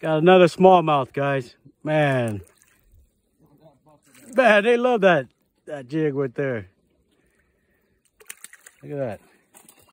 Got another smallmouth, guys. Man. Man, they love that, that jig right there. Look at that.